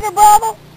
bravo, brother?